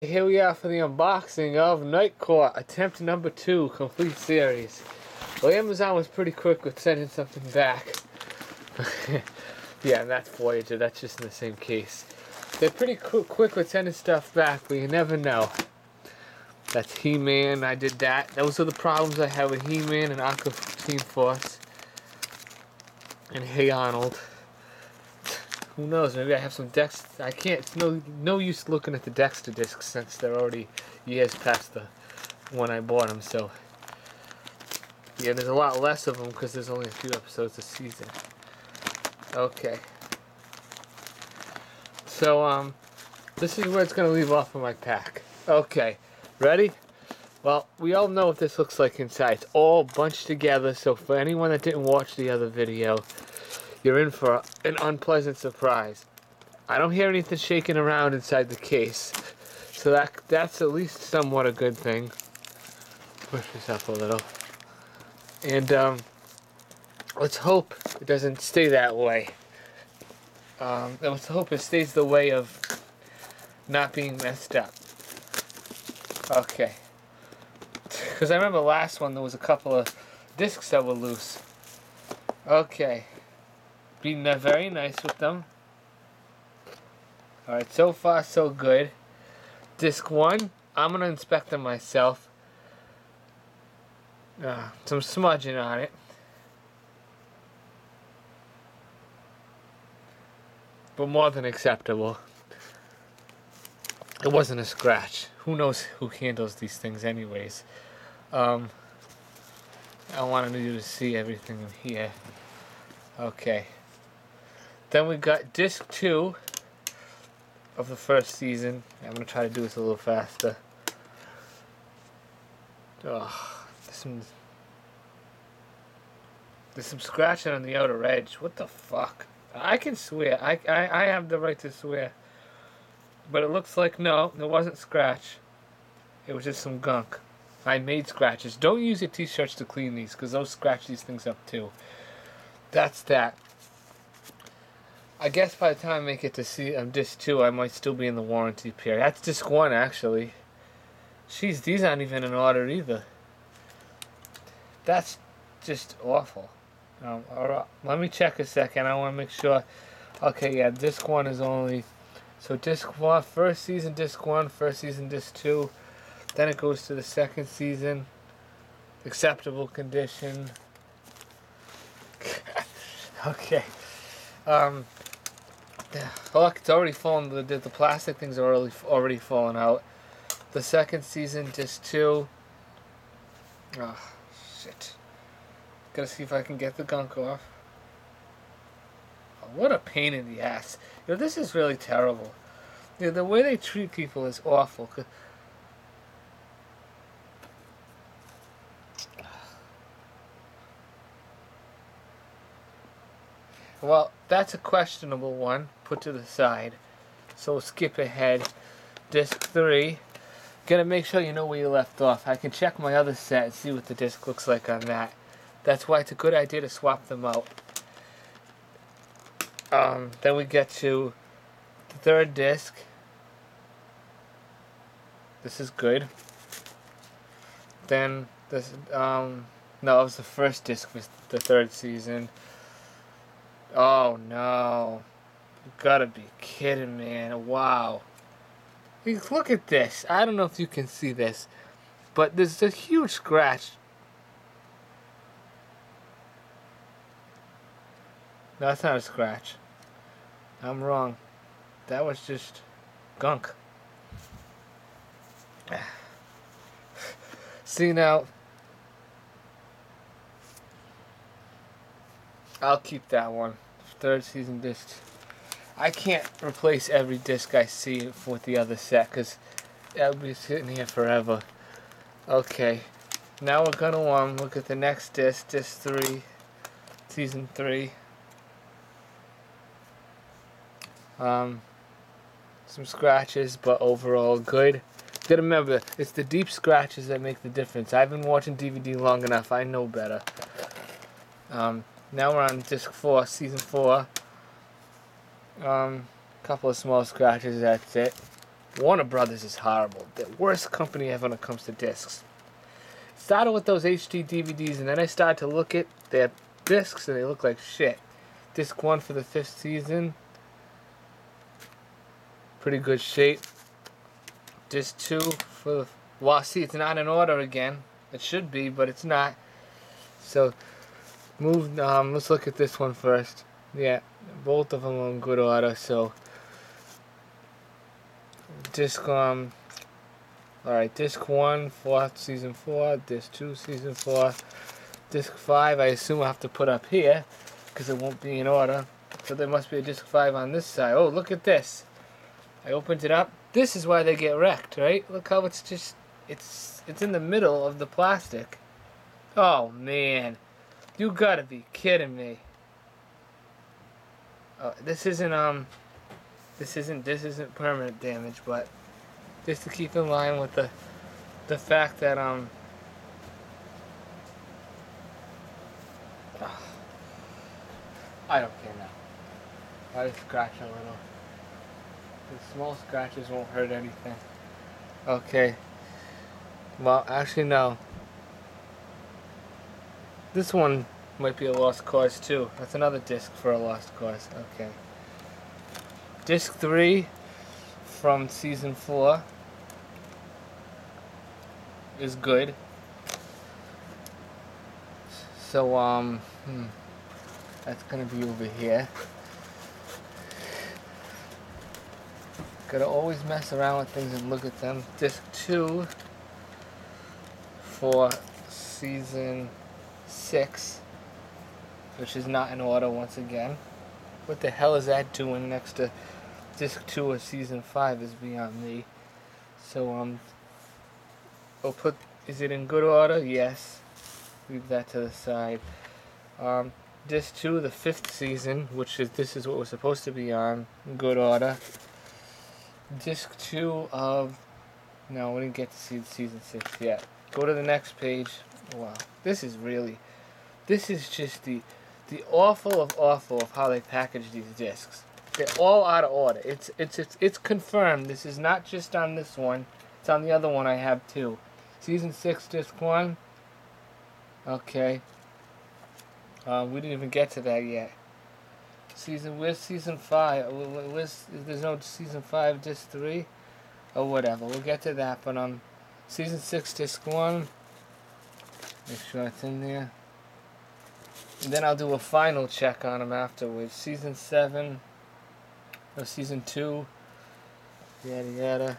Here we are for the unboxing of Night Court, attempt number two, complete series. Well, Amazon was pretty quick with sending something back. yeah, and that's Voyager, that's just in the same case. They're pretty quick with sending stuff back, but you never know. That's He-Man, I did that. Those are the problems I have with He-Man and Aqua Teen Force. And Hey Arnold. Who knows? Maybe I have some decks. I can't. No no use looking at the Dexter discs since they're already years past the one I bought them. So yeah, there's a lot less of them because there's only a few episodes a season. Okay. So um, this is where it's gonna leave off of my pack. Okay, ready? Well, we all know what this looks like inside. It's all bunched together. So for anyone that didn't watch the other video you're in for an unpleasant surprise. I don't hear anything shaking around inside the case. So that that's at least somewhat a good thing. Push this up a little. And um, let's hope it doesn't stay that way. Um, let's hope it stays the way of not being messed up. Okay. Because I remember last one there was a couple of discs that were loose. Okay being very nice with them. Alright, so far so good. Disc 1, I'm going to inspect them myself. Uh, some smudging on it. But more than acceptable. It wasn't a scratch. Who knows who handles these things anyways. Um, I wanted you to see everything in here. Okay. Then we got disc two of the first season. I'm gonna try to do this a little faster. Oh, there's some there's some scratching on the outer edge. What the fuck? I can swear. I, I, I have the right to swear. But it looks like no, it wasn't scratch. It was just some gunk. I made scratches. Don't use your t-shirts to clean these because those scratch these things up too. That's that. I guess by the time I make it to see um, disc two, I might still be in the warranty period. That's disc one, actually. Jeez, these aren't even in order either. That's just awful. Um, right, let me check a second. I want to make sure. Okay, yeah, disc one is only. So disc one, first season, disc one, first season, disc two. Then it goes to the second season. Acceptable condition. okay. Um, yeah. Oh, look, it's already fallen. The, the, the plastic things are already, already falling out. The second season, just two. Oh, shit. Gotta see if I can get the gunk off. Oh, what a pain in the ass. You know, this is really terrible. You know, the way they treat people is awful. Well, that's a questionable one. Put to the side. So we'll skip ahead. Disc 3. Gonna make sure you know where you left off. I can check my other set and see what the disc looks like on that. That's why it's a good idea to swap them out. Um, then we get to the third disc. This is good. Then this um no, it was the first disc was the third season. Oh no. You gotta be kidding, man. Wow. Look at this. I don't know if you can see this, but there's a huge scratch. No, that's not a scratch. I'm wrong. That was just gunk. See now, I'll keep that one. Third season disc. I can't replace every disc I see with the other set because that will be sitting here forever. Okay, now we're gonna um, look at the next disc, disc three, season three. Um, some scratches, but overall good. Gotta remember, it's the deep scratches that make the difference. I've been watching DVD long enough. I know better. Um, now we're on disc four, season four. Um, couple of small scratches, that's it. Warner Brothers is horrible. The worst company ever when it comes to discs. Started with those HD DVDs, and then I started to look at their discs, and they look like shit. Disc one for the fifth season, pretty good shape. Disc two for the well, see, it's not in order again. It should be, but it's not. So, move. Um, let's look at this one first. Yeah, both of them are in good order. So, disc um. All right, disc one, fourth season four. Disc two, season four. Disc five, I assume I have to put up here because it won't be in order. So there must be a disc five on this side. Oh, look at this. I opened it up. This is why they get wrecked, right? Look how it's just it's it's in the middle of the plastic. Oh man, you gotta be kidding me. Oh, this isn't um, this isn't this isn't permanent damage, but just to keep in line with the the fact that um. I don't care now. I just scratch a little. The small scratches won't hurt anything. Okay. Well, actually, no. This one might be a lost cause, too. That's another disc for a lost cause. Okay. Disc 3 from Season 4 is good. So, um, hmm, that's gonna be over here. Gotta always mess around with things and look at them. Disc 2 for season six, which is not in order once again. What the hell is that doing next to disc two of season five is beyond me. So um, we'll put. Is it in good order? Yes. Leave that to the side. Um, disc two, the fifth season, which is this is what we're supposed to be on. Good order. Disc two of. No, we didn't get to see season six yet. Go to the next page. Wow, this is really, this is just the, the awful of awful of how they package these discs. They're all out of order. It's it's it's it's confirmed. This is not just on this one. It's on the other one I have too. Season six, disc one. Okay. Uh, we didn't even get to that yet. Season where's season five? Where's there's no season five, disc three, or whatever. We'll get to that, but um. Season 6, Disc 1. Make sure it's in there. And then I'll do a final check on them afterwards. Season 7. Or Season 2. Yada yada.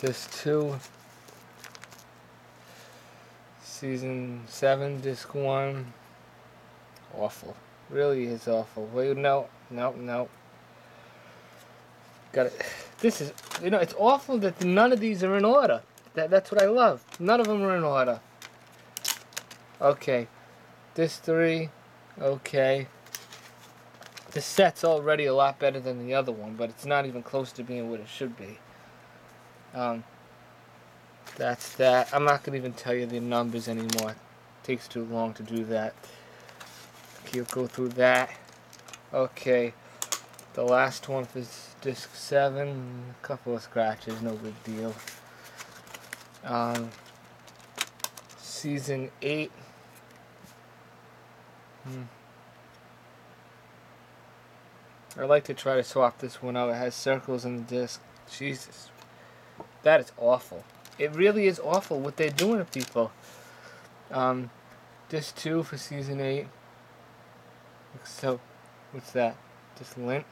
Disc 2. Season 7, Disc 1. Awful. Really is awful. Wait, no, no, no. Got it. This is, you know, it's awful that none of these are in order. That, that's what I love. None of them are in order. Okay. This three. Okay. The set's already a lot better than the other one, but it's not even close to being what it should be. Um, that's that. I'm not going to even tell you the numbers anymore. It takes too long to do that. Will go through that. Okay. The last one is disc 7, a couple of scratches, no big deal. Um, season 8. Hmm. I like to try to swap this one out. It has circles in the disc. Jesus. That is awful. It really is awful what they're doing to people. Um, disc 2 for season 8. So, what's that? Just lint?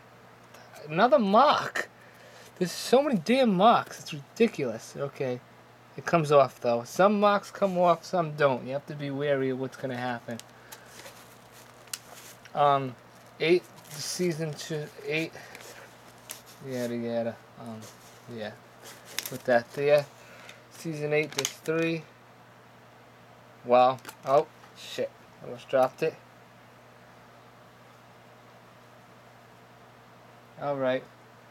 Another mock! There's so many damn mocks. It's ridiculous. Okay. It comes off though. Some marks come off, some don't. You have to be wary of what's gonna happen. Um, eight season two, eight. Yada yada. Um, yeah. With that there. Season eight, there's three. Wow. Oh shit! Almost dropped it. Alright.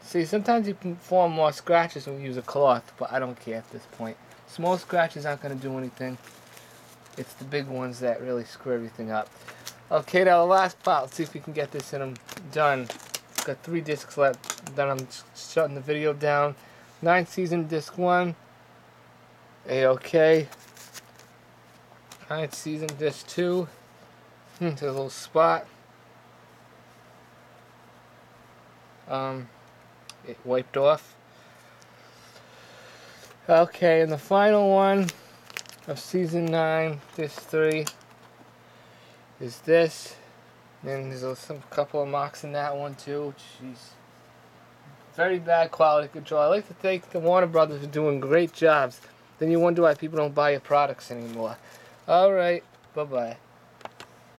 See, sometimes you can form more scratches when you use a cloth, but I don't care at this point. Small scratches aren't going to do anything. It's the big ones that really screw everything up. Okay, now the last part. Let's see if we can get this in them done. Got three discs left. Then I'm shutting the video down. Ninth season, disc one. A-OK. Ninth season, disc two. Hmm, there's a little spot. Um, it wiped off. Okay, and the final one of season 9, this 3, is this. And there's a, some couple of marks in that one too. Jeez. Very bad quality control. I like to thank the Warner Brothers for doing great jobs. Then you wonder why people don't buy your products anymore. Alright, bye-bye.